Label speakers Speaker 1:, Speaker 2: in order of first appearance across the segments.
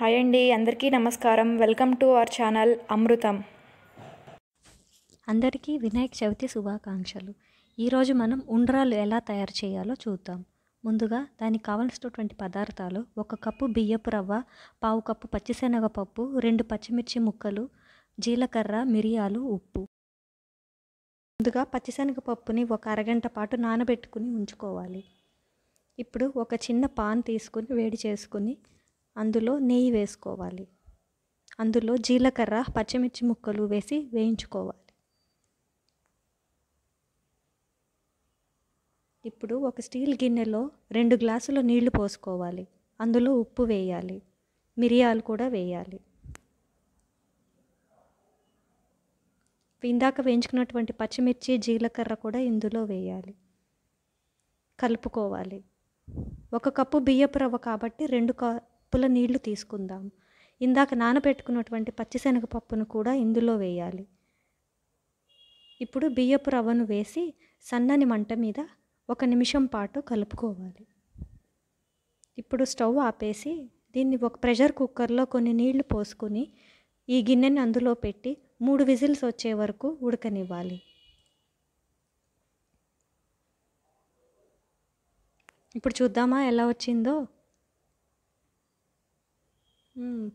Speaker 1: Hi అండి అందరికీ నమస్కారం. Welcome to our channel Amrutham.
Speaker 2: అందరికీ వినాయక చవితి శుభాకాంక్షలు. ఈరోజు మనం ఉండ్రాలు ఎలా తయారు చేయాలో చూద్దాం. ముందుగా దానికి కావలసినటువంటి పదార్థాలు ఒక కప్పు బియ్యపు రవ్వ పావు కప్పు పచ్చిశనగపప్పు రెండు పచ్చిమిర్చి ముక్కలు జీలకర్ర మిరియాలు ఉప్పు. ముందుగా పచ్చిశనగపప్పుని ఒక అరగంట పాటు నానబెట్టుకుని ఉంచుకోవాలి. ఇప్పుడు ఒక చిన్న పాన్ తీసుకుని వేడి చేసుకుని అందులో నెయ్యి వేసుకోవాలి. అందులో జీలకర్ర పచ్చిమిర్చి ముక్కలు వేసి వేయించుకోవాలి. ఇప్పుడు ఒక స్టీల్ గిన్నెలో రెండు గ్లాసుల నీళ్ళు పోసుకోవాలి. అందులో ఉప్పు వేయాలి. మిరియాలు కూడా వేయాలి. ఇందాక వేయించుకున్నటువంటి పచ్చిమిర్చి జీలకర్ర కూడా ఇందులో వేయాలి. కలుపుకోవాలి. ఒక కప్పు బియ్యపు రవ్వ కాబట్టి రెండు కా కప్పుల నీళ్ళు తీసుకుందాం. ఇందాక నానబెట్టుకున్నటువంటి పచ్చిశనగపప్పును కూడా ఇందులో వేయాలి. ఇప్పుడు బియ్యపు రవ్వను వేసి సన్నని మంట మీద ఒక నిమిషం పాటు కలుపుకోవాలి. ఇప్పుడు స్టవ్ ఆపేసి దీన్ని ఒక ప్రెషర్ కుక్కర్లో కొన్ని నీళ్ళు పోసుకొని ఈ గిన్నెని అందులో పెట్టి మూడు విజిల్స్ వచ్చే వరకు ఉడకనివ్వాలి. ఇప్పుడు చూద్దామా ఎలా వచ్చిందో?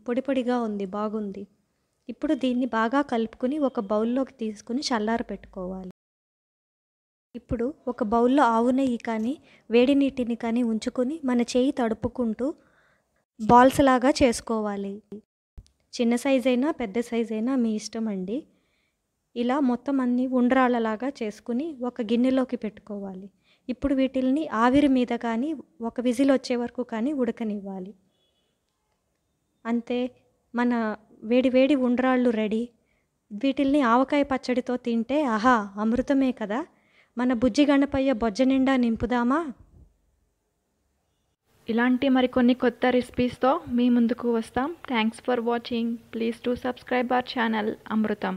Speaker 2: పొడి పొడిగా ఉంది బాగుంది. ఇప్పుడు దీన్ని బాగా కలుపుకొని ఒక బౌల్లోకి తీసుకుని చల్లార పెట్టుకోవాలి. ఇప్పుడు ఒక బౌల్లో ఆవు నెయ్యి కానీ వేడి నీటిని కానీ ఉంచుకొని మన చేయి తడుపుకుంటూ బాల్స్ లాగా చేసుకోవాలి. చిన్న సైజ్ అయినా పెద్ద సైజ్ అయినా మీ ఇష్టం అండి. ఇలా మొత్తం అన్ని ఉండ్రాళ్ళలాగా చేసుకుని ఒక గిన్నెలోకి పెట్టుకోవాలి. ఇప్పుడు వీటిల్ని ఆవిరి మీద కానీ ఒక విజిల్ వచ్చే వరకు కానీ ఉడకనివ్వాలి. అంతే మన వేడి వేడి ఉండ్రాళ్ళు రెడీ. వీటిల్ని ఆవకాయ పచ్చడితో తింటే ఆహా అమృతమే కదా. మన బుజ్జి గణపయ్య బొజ్జ నిండా నింపుదామా?
Speaker 1: ఇలాంటి మరికొన్ని కొత్త రెసిపీస్తో మీ ముందుకు వస్తాం. Thanks for watching please to subscribe our channel Amrutham